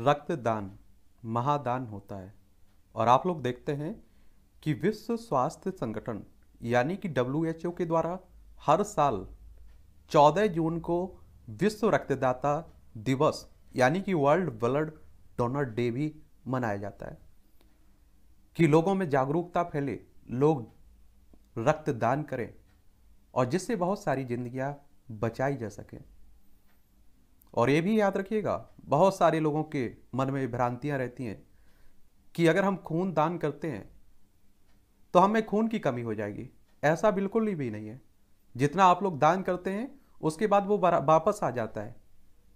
रक्तदान, महादान होता है। और आप लोग देखते हैं कि विश्व स्वास्थ्य संगठन, यानी कि डब्ल्यूएचओ के द्वारा हर साल 14 जून को विश्व रक्तदाता दिवस, यानी कि वर्ल्ड ब्लड डोनर डे भी मनाया जाता है। कि लोगों में जागरूकता फैले, लोग रक्तदान करें और जिससे बहुत सारी जिंदगियाँ बचाई जा सकें। और ये भी याद रखिएगा बहुत सारे लोगों के मन में भ्रांतियाँ रहती हैं कि अगर हम खून दान करते हैं तो हमें खून की कमी हो जाएगी। ऐसा बिल्कुल भी नहीं है। जितना आप लोग दान करते हैं, उसके बाद वो वापस आ जाता है।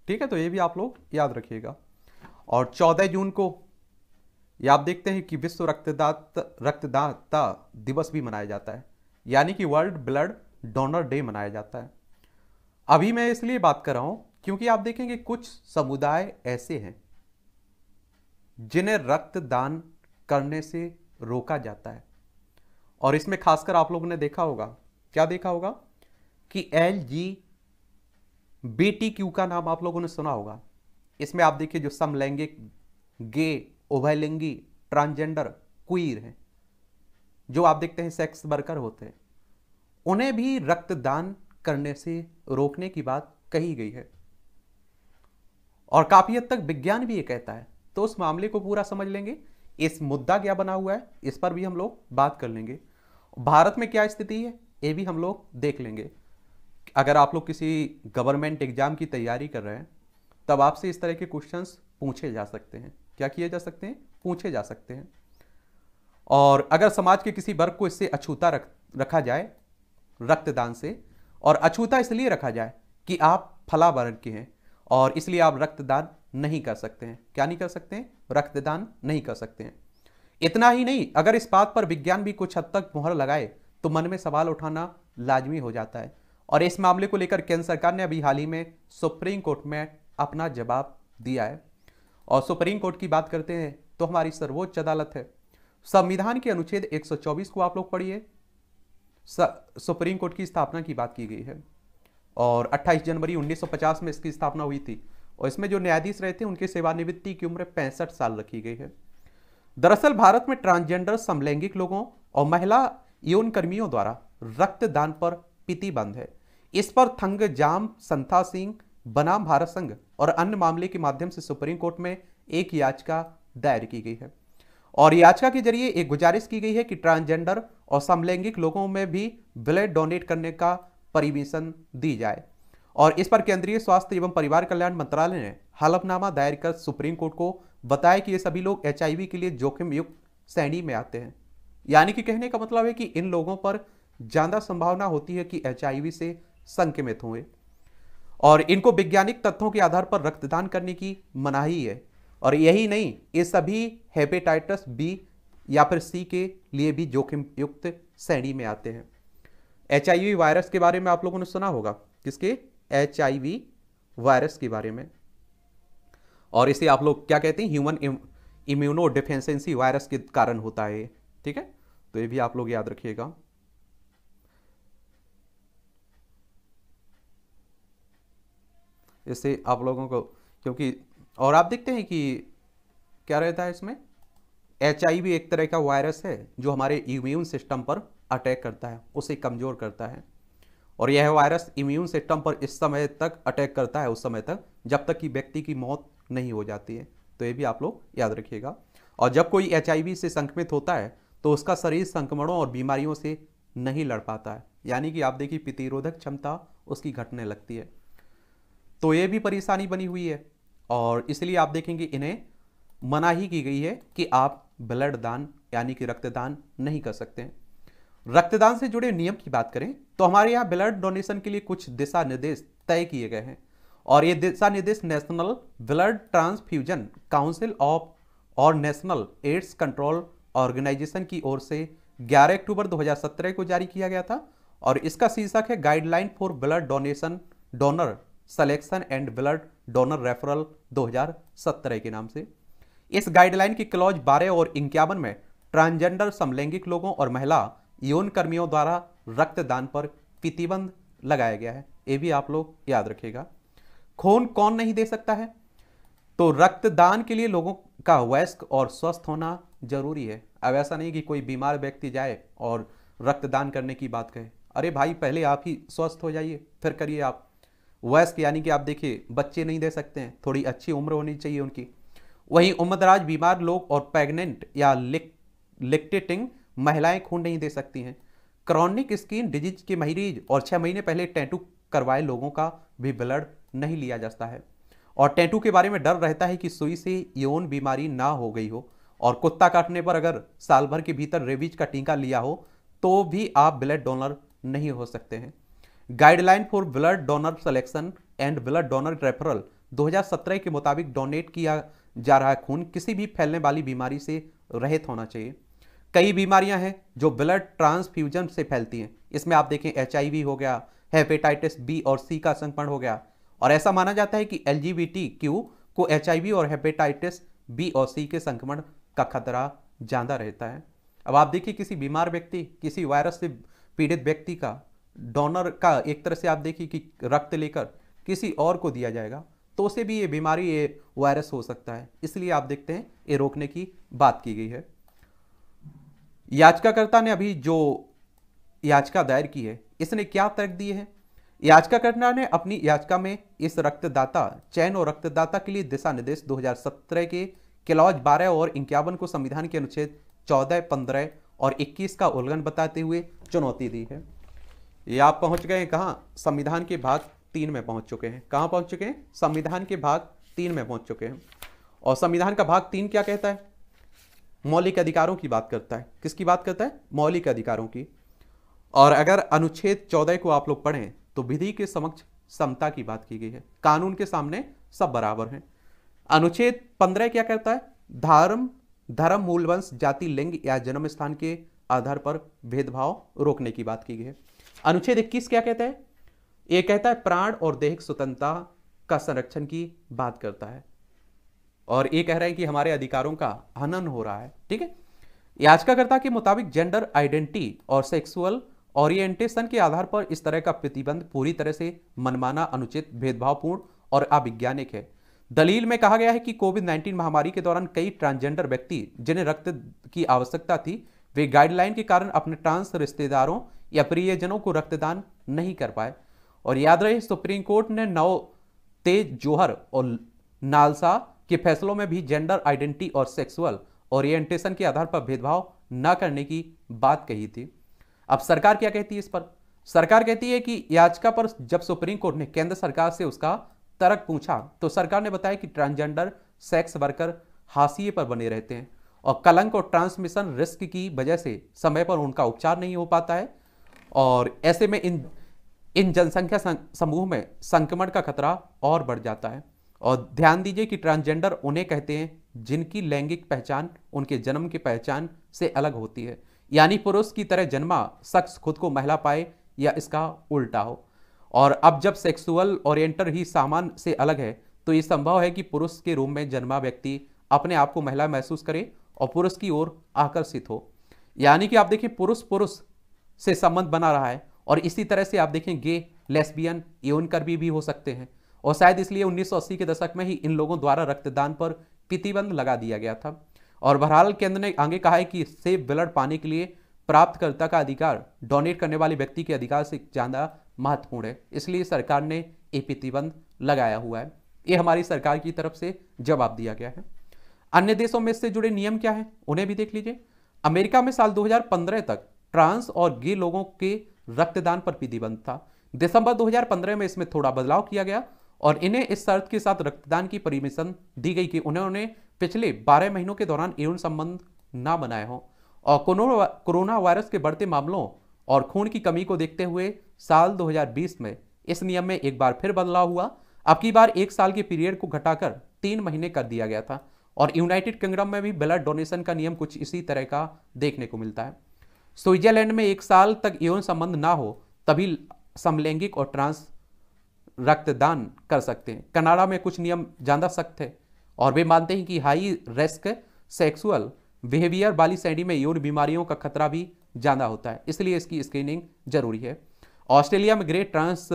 ठीक है तो ये भी आप लोग याद रखिएगा। और चौदह जून को, ये आप देखते हैं कि विश्व रक्तदात, रक्तदाता दिवस भी मनाया जाता है। यानी कि वर्ल्ड ब्लड डोनर डे मनाया जाता है। अभी मैं इसलिए बात कर रहा हूँ क्योंकि आप देखेंगे कुछ समुदाय ऐसे हैं जिन्हें रक्तदान करने से रोका जाता है। और इसमें खासकर आप लोगों ने देखा होगा, क्या देखा होगा? कि L G B T Q का नाम आप लोगों ने सुना होगा। इसमें आप देखिए जो समलैंगिक, गे, उभयलिंगी, ट्रांसजेंडर, क्वीर हैं, जो आप देखते हैं सेक्स वर्कर होते हैं। उन्हें भी रक्तदान करने से रोकने की बात कही गई है। और काफ़ी हद तक विज्ञान भी ये कहता है। तो उस मामले को पूरा समझ लेंगे। इस मुद्दा क्या बना हुआ है, इस पर भी हम लोग बात कर लेंगे। भारत में क्या स्थिति है, ये भी हम लोग देख लेंगे। अगर आप लोग किसी गवर्नमेंट एग्ज़ाम की तैयारी कर रहे हैं, तब आपसे इस तरह के क्वेश्चंस पूछे जा सकते हैं। क्या किए जा सकते हैं? पूछे जा सकते हैं। और अगर समाज के किसी वर्ग को इससे अछूता रख, रखा जाए, रक्तदान से, और अछूता इसलिए रखा जाए कि आप फला वर्ग के हैं और इसलिए आप रक्तदान नहीं कर सकते हैं। क्या नहीं कर सकते हैं? रक्तदान नहीं कर सकते हैं। इतना ही नहीं, अगर इस बात पर विज्ञान भी कुछ हद तक मुहर लगाए तो मन में सवाल उठाना लाजमी हो जाता है। और इस मामले को लेकर केंद्र सरकार ने अभी हाल ही में सुप्रीम कोर्ट में अपना जवाब दिया है। और सुप्रीम कोर्ट की बात करते हैं तो हमारी सर्वोच्च अदालत है। संविधान के अनुच्छेद 124 को आप लोग पढ़िए। सुप्रीम कोर्ट की स्थापना की बात की गई है। और 28 जनवरी 1950 में इसकी स्थापना हुई थी। और इसमें जो न्यायाधीश रहे थे, उनकी सेवानिवृत्ति की उम्र पैंसठ साल रखी गई है। दरअसल भारत में ट्रांसजेंडर, समलैंगिक लोगों और महिला यौन कर्मियों द्वारा रक्तदान पर प्रतिबंध है। इस पर थंग जाम, संथा सिंह, बनाम भारत संघ और अन्य मामले के माध्यम से सुप्रीम कोर्ट में एक याचिका दायर की गई है। और याचिका के ज़रिए एक गुजारिश की गई है कि ट्रांसजेंडर और समलैंगिक लोगों में भी ब्लड डोनेट करने का परमिशन दी जाए। और इस पर केंद्रीय स्वास्थ्य एवं परिवार कल्याण मंत्रालय ने हलफनामा दायर कर सुप्रीम कोर्ट को बताया कि ये सभी लोग एच के लिए जोखिम युक्त श्रेणी में आते हैं। यानी कि कहने का मतलब है कि इन लोगों पर ज़्यादा संभावना होती है कि एचआईवी से संक्रमित हुए और इनको वैज्ञानिक तथ्यों के आधार पर रक्तदान करने की मनाही है। और यही नहीं, ये सभी हेपेटाइटिस बी या फिर सी के लिए भी जोखिम युक्त श्रेणी में आते हैं। एचआईवी वायरस के बारे में आप लोगों ने सुना होगा। किसके? एचआईवी वायरस के बारे में। और इसे आप लोग क्या कहते हैं? ह्यूमन इम्यूनो डिफेंसेंसी वायरस के कारण होता है, ठीक है? तो ये भी आप लोग याद रखिएगा। इससे आप लोगों को क्योंकि और आप देखते हैं कि क्या रहता है इसमें? एचआईवी एक तरह का वायरस है जो हमारे इम्यून सिस्टम पर अटैक करता है, उसे कमज़ोर करता है। और यह वायरस इम्यून सिस्टम पर इस समय तक अटैक करता है, उस समय तक, जब तक कि व्यक्ति की मौत नहीं हो जाती है। तो ये भी आप लोग याद रखिएगा। और जब कोई एचआईवी से संक्रमित होता है तो उसका शरीर संक्रमणों और बीमारियों से नहीं लड़ पाता है। यानी कि आप देखिए, प्रतिरोधक क्षमता उसकी घटने लगती है। तो ये भी परेशानी बनी हुई है। और इसलिए आप देखेंगे, इन्हें मनाही की गई है कि आप ब्लड दान, यानी कि रक्तदान नहीं कर सकते हैं। रक्तदान से जुड़े नियम की बात करें तो हमारे यहाँ ब्लड डोनेशन के लिए कुछ दिशा निर्देश तय किए गए हैं। और ये दिशा निर्देश national blood transfusion council of और नेशनल एड्स कंट्रोल ऑर्गेनाइजेशन की ओर से 11 अक्टूबर 2017 को जारी किया गया था। और इसका शीर्षक है guideline for blood donation donor selection and blood donor referral 2017 के नाम से। इस गाइडलाइन की क्लॉज 12 और इक्यावन में ट्रांसजेंडर समलैंगिक लोगों और महिला यौन कर्मियों द्वारा रक्तदान पर प्रतिबंध लगाया गया है। ये भी आप लोग याद रखिएगा। खून कौन नहीं दे सकता है? तो रक्तदान के लिए लोगों का वयस्क और स्वस्थ होना ज़रूरी है। अब ऐसा नहीं कि कोई बीमार व्यक्ति जाए और रक्तदान करने की बात कहे। अरे भाई, पहले आप ही स्वस्थ हो जाइए, फिर करिए आप। वयस्क यानी कि आप देखिए, बच्चे नहीं दे सकते हैं। थोड़ी अच्छी उम्र होनी चाहिए उनकी। वहीं उम्रदराज बीमार लोग और प्रेग्नेंट या लिक, लिक्टेटिंग महिलाएँ खून नहीं दे सकती हैं। क्रॉनिक स्किन डिज़ीज़ के मरीज़ और छः महीने पहले टैटू करवाए लोगों का भी ब्लड नहीं लिया जाता है। और टैटू के बारे में डर रहता है कि सुई से यौन बीमारी ना हो गई हो। और कुत्ता काटने पर अगर साल भर के भीतर रेबीज का टीका लिया हो तो भी आप ब्लड डोनर नहीं हो सकते हैं। Guideline for blood donor selection and blood donor referral 2017 के मुताबिक डोनेट किया जा रहा खून। किसी भी फैलने वाली बीमारी से रहित होना चाहिए। कई बीमारियाँ हैं जो ब्लड ट्रांसफ्यूजन से फैलती हैं। इसमें आप देखें एच हो गया, हेपेटाइटिस बी और सी का संक्रमण हो गया। और ऐसा माना जाता है कि एल क्यू को एचआईवी और हेपेटाइटिस बी और सी के संक्रमण का खतरा ज़्यादा रहता है। अब आप देखिए किसी बीमार व्यक्ति, किसी वायरस से पीड़ित व्यक्ति का, डोनर का एक तरह से आप देखिए कि रक्त लेकर किसी और को दिया जाएगा तो उसे भी ये बीमारी, ये वायरस हो सकता है। इसलिए आप देखते हैं, ये रोकने की बात की गई है। याचिकाकर्ता ने अभी जो याचिका दायर की है इसने क्या तर्क दिए हैं? याचिकाकर्ता ने अपनी याचिका में इस रक्तदाता चयन और रक्तदाता के लिए दिशा निर्देश 2017 के क्लॉज 12 और इक्यावन को संविधान के अनुच्छेद 14, 15 और 21 का उल्लंघन बताते हुए चुनौती दी है। ये आप पहुँच गए कहाँ? संविधान के भाग तीन में पहुँच चुके हैं। कहाँ पहुँच चुके हैं? संविधान के भाग तीन में पहुँच चुके हैं। और संविधान का भाग तीन क्या कहता है? मौलिक अधिकारों की बात करता है। किसकी बात करता है? मौलिक अधिकारों की। और अगर अनुच्छेद चौदह को आप लोग पढ़ें तो विधि के समक्ष समता की बात की गई है। कानून के सामने सब बराबर हैं। अनुच्छेद पंद्रह क्या कहता है? धर्म धर्म मूलवंश, जाति, लिंग या जन्म स्थान के आधार पर भेदभाव रोकने की बात की गई है। अनुच्छेद इक्कीस क्या कहता है? ये कहता है, प्राण और देहिक स्वतंत्रता का संरक्षण की बात करता है। और ये कह रहे हैं कि हमारे अधिकारों का हनन हो रहा है, ठीक है? याचिकाकर्ता के मुताबिक जेंडर आइडेंटिटी और सेक्सुअल ओरिएंटेशन के आधार पर इस तरह का प्रतिबंध पूरी तरह से मनमाना, अनुचित, भेदभावपूर्ण और अवैज्ञानिक है। दलील में कहा गया है कि कोविड 19 महामारी के दौरान कई ट्रांसजेंडर व्यक्ति, जिन्हें रक्त की आवश्यकता थी, वे गाइडलाइन के कारण अपने ट्रांस रिश्तेदारों या प्रियजनों को रक्तदान नहीं कर पाए। और याद रहे, सुप्रीम कोर्ट ने नव तेज जोहर और नालसा के फैसलों में भी जेंडर आइडेंटिटी और सेक्सुअल ओरिएंटेशन के आधार पर भेदभाव न करने की बात कही थी। अब सरकार क्या कहती है इस पर? सरकार कहती है कि याचिका पर जब सुप्रीम कोर्ट ने केंद्र सरकार से उसका तर्क पूछा तो सरकार ने बताया कि ट्रांसजेंडर सेक्स वर्कर हाशिए पर बने रहते हैं और कलंक और ट्रांसमिशन रिस्क की वजह से समय पर उनका उपचार नहीं हो पाता है और ऐसे में इन इन जनसंख्या समूह में संक्रमण का खतरा और बढ़ जाता है। और ध्यान दीजिए कि ट्रांसजेंडर उन्हें कहते हैं जिनकी लैंगिक पहचान, उनके जन्म की पहचान से अलग होती है। यानी पुरुष की तरह जन्मा शख्स खुद को महिला पाए या इसका उल्टा हो। और अब जब सेक्सुअल ओरिएंटर ही सामान से अलग है तो ये संभव है कि पुरुष के रूम में जन्मा व्यक्ति अपने आप को महिला महसूस करे और पुरुष की ओर आकर्षित हो। यानी कि आप देखिए पुरुष पुरुष से संबंध बना रहा है और इसी तरह से आप देखें गे, लेस्बियन, यौन कर्मी भी हो सकते हैं। और शायद इसलिए 1980 के दशक में ही इन लोगों द्वारा रक्तदान पर प्रतिबंध लगा दिया गया था। और बहरहाल, केंद्र ने आगे कहा है कि सेफ़ ब्लड पाने के लिए प्राप्तकर्ता का अधिकार, डोनेट करने वाले व्यक्ति के अधिकार से ज़्यादा महत्वपूर्ण है। इसलिए सरकार ने ये प्रतिबंध लगाया हुआ है। ये हमारी सरकार की तरफ़ से जवाब दिया गया है। अन्य देशों में इससे जुड़े नियम क्या है, उन्हें भी देख लीजिए। अमेरिका में साल 2015 तक ट्रांस और गे लोगों के रक्तदान पर प्रतिबंध था। दिसंबर 2015 में इसमें थोड़ा बदलाव किया गया और इन्हें इस शर्त के साथ रक्तदान की परमिशन दी गई कि उन्होंने पिछले 12 महीनों के दौरान यौन संबंध ना बनाए हों। और कोरोना वायरस के बढ़ते मामलों और खून की कमी को देखते हुए साल 2020 में इस नियम में एक बार फिर बदलाव हुआ। अब की बार एक साल के पीरियड को घटाकर तीन महीने कर दिया गया था और यूनाइटेड किंगडम में भी ब्लड डोनेशन का नियम कुछ इसी तरह का देखने को मिलता है। स्विट्जरलैंड में एक साल तक यौन संबंध ना हो, तभी समलैंगिक और ट्रांस रक्तदान कर सकते हैं। कनाडा में कुछ नियम ज़्यादा सख्त है और वे मानते हैं कि हाई रिस्क सेक्सुअल बिहेवियर वाली श्रेणी में यौन बीमारियों का खतरा भी ज़्यादा होता है, इसलिए इसकी स्क्रीनिंग ज़रूरी है। ऑस्ट्रेलिया में ग्रेट ट्रांस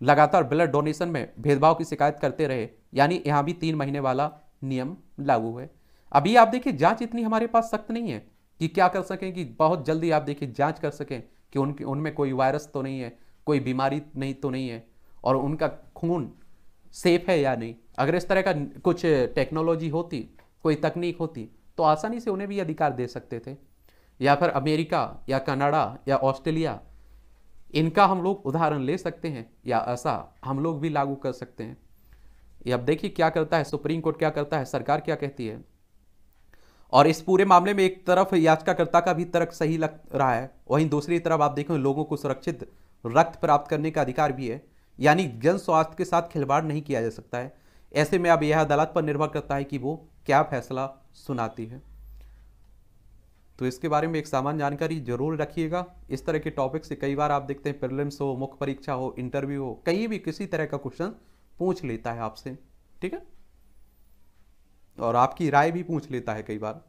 लगातार ब्लड डोनेशन में भेदभाव की शिकायत करते रहे, यानी यहाँ भी तीन महीने वाला नियम लागू है। अभी आप देखिए, जाँच इतनी हमारे पास सख्त नहीं है कि क्या कर सकें, कि बहुत जल्दी आप देखिए जाँच कर सकें कि उनके, उनमें कोई वायरस तो नहीं है, कोई बीमारी नहीं तो नहीं है। और उनका खून सेफ़ है या नहीं? अगर इस तरह का कुछ टेक्नोलॉजी होती, कोई तकनीक होती तो आसानी से उन्हें भी अधिकार दे सकते थे। या फिर अमेरिका, या कनाडा, या ऑस्ट्रेलिया, इनका हम लोग उदाहरण ले सकते हैं, या ऐसा हम लोग भी लागू कर सकते हैं। अब देखिए क्या करता है, सुप्रीम कोर्ट क्या करता है, सरकार क्या कहती है। और इस पूरे मामले में एक तरफ़ याचिकाकर्ता का भी तर्क सही लग रहा है, वहीं दूसरी तरफ़ आप देखें, लोगों को सुरक्षित रक्त प्राप्त करने का अधिकार भी है। यानी जन स्वास्थ्य के साथ खिलवाड़ नहीं किया जा सकता है। ऐसे में अब यह अदालत पर निर्भर करता है कि वो क्या फैसला सुनाती है। तो इसके बारे में एक सामान्य जानकारी ज़रूर रखिएगा। इस तरह के टॉपिक से कई बार आप देखते हैं प्रिलिम्स हो, मुख्य परीक्षा हो इंटरव्यू हो, कहीं भी किसी तरह का क्वेश्चन पूछ लेता है आपसे, ठीक है? और आपकी राय भी पूछ लेता है कई बार।